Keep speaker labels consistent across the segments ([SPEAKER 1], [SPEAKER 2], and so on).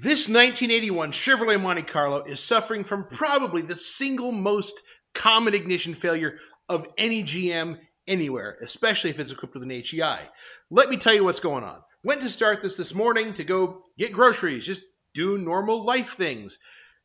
[SPEAKER 1] This 1981 Chevrolet Monte Carlo is suffering from probably the single most common ignition failure of any GM anywhere, especially if it's equipped with an HEI. Let me tell you what's going on. Went to start this this morning to go get groceries, just do normal life things.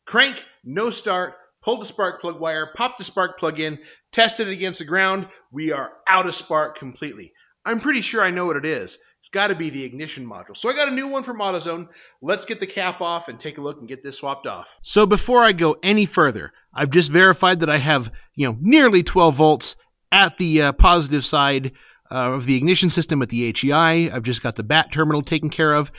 [SPEAKER 1] Crank, no start, pulled the spark plug wire, popped the spark plug in, tested it against the ground. We are out of spark completely. I'm pretty sure I know what it is. It's got to be the ignition module. So I got a new one from AutoZone. Let's get the cap off and take a look and get this swapped off. So before I go any further, I've just verified that I have, you know, nearly 12 volts at the uh, positive side uh, of the ignition system at the HEI. I've just got the bat terminal taken care of.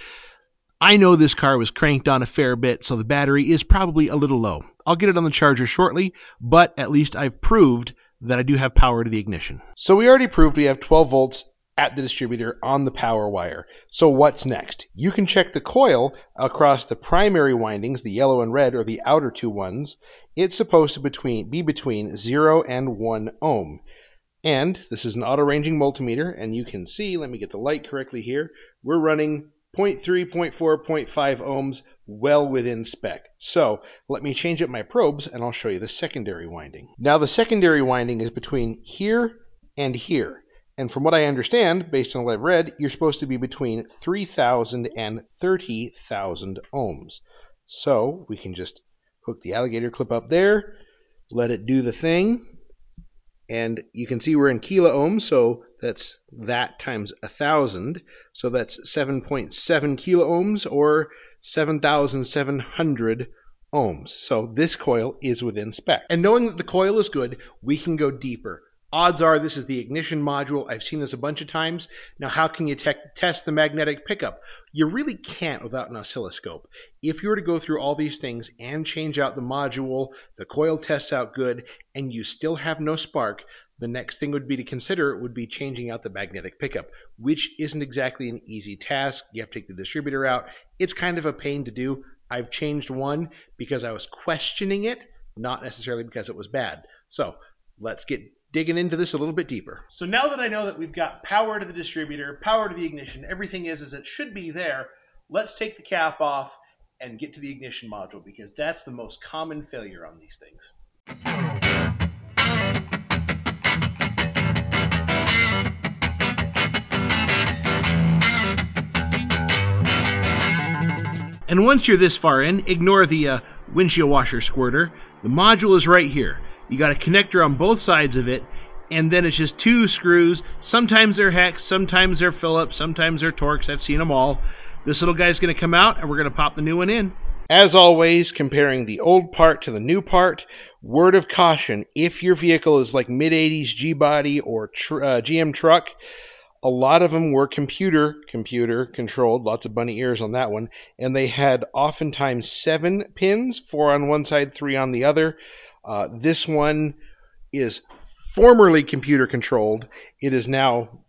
[SPEAKER 1] I know this car was cranked on a fair bit, so the battery is probably a little low. I'll get it on the charger shortly, but at least I've proved that I do have power to the ignition. So we already proved we have 12 volts at the distributor on the power wire. So what's next? You can check the coil across the primary windings, the yellow and red, or the outer two ones. It's supposed to between, be between 0 and 1 ohm. And this is an auto-ranging multimeter, and you can see, let me get the light correctly here, we're running 0.3, 0.4, 0.5 ohms well within spec. So let me change up my probes and I'll show you the secondary winding. Now the secondary winding is between here and here. And from what I understand, based on what I've read, you're supposed to be between 3,000 and 30,000 ohms. So we can just hook the alligator clip up there, let it do the thing, and you can see we're in kilo ohms, so that's that times a thousand. So that's 7.7 kilo ohms or 7,700 ohms. So this coil is within spec. And knowing that the coil is good, we can go deeper. Odds are this is the ignition module. I've seen this a bunch of times. Now, how can you te test the magnetic pickup? You really can't without an oscilloscope. If you were to go through all these things and change out the module, the coil tests out good, and you still have no spark, the next thing would be to consider would be changing out the magnetic pickup, which isn't exactly an easy task. You have to take the distributor out. It's kind of a pain to do. I've changed one because I was questioning it, not necessarily because it was bad. So let's get digging into this a little bit deeper. So now that I know that we've got power to the distributor, power to the ignition, everything is as it should be there, let's take the cap off and get to the ignition module because that's the most common failure on these things. And once you're this far in, ignore the uh, windshield washer squirter. The module is right here. You got a connector on both sides of it, and then it's just two screws. Sometimes they're hex, sometimes they're Phillips, sometimes they're Torx. I've seen them all. This little guy's going to come out, and we're going to pop the new one in. As always, comparing the old part to the new part, word of caution if your vehicle is like mid 80s G body or tr uh, GM truck, a lot of them were computer computer controlled lots of bunny ears on that one and they had oftentimes seven pins four on one side three on the other uh, this one is formerly computer controlled. It is now,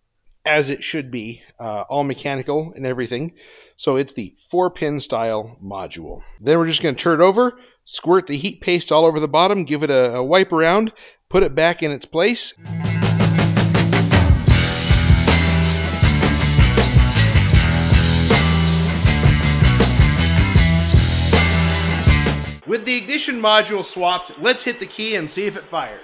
[SPEAKER 1] as it should be, uh, all mechanical and everything. So it's the four pin style module. Then we're just going to turn it over, squirt the heat paste all over the bottom, give it a, a wipe around, put it back in its place. With the ignition module swapped, let's hit the key and see if it fires.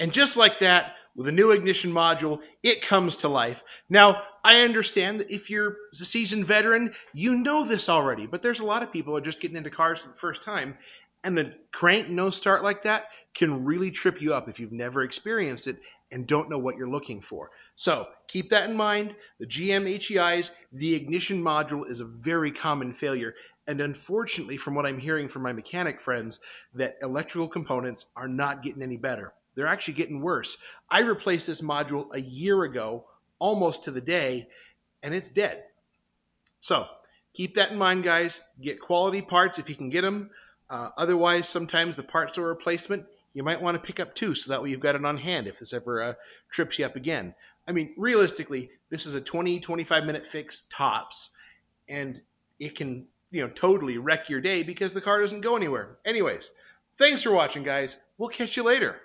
[SPEAKER 1] And just like that, with a new ignition module, it comes to life. Now, I understand that if you're a seasoned veteran, you know this already, but there's a lot of people are just getting into cars for the first time, and the crank no start like that can really trip you up if you've never experienced it and don't know what you're looking for. So keep that in mind. The GM HEIs, the ignition module is a very common failure. And unfortunately, from what I'm hearing from my mechanic friends, that electrical components are not getting any better. They're actually getting worse. I replaced this module a year ago, almost to the day, and it's dead. So keep that in mind, guys. Get quality parts if you can get them. Uh, otherwise, sometimes the parts are replacement you might want to pick up two so that way you've got it on hand if this ever uh, trips you up again. I mean, realistically, this is a 20, 25 minute fix tops, and it can, you know, totally wreck your day because the car doesn't go anywhere. Anyways, thanks for watching, guys. We'll catch you later.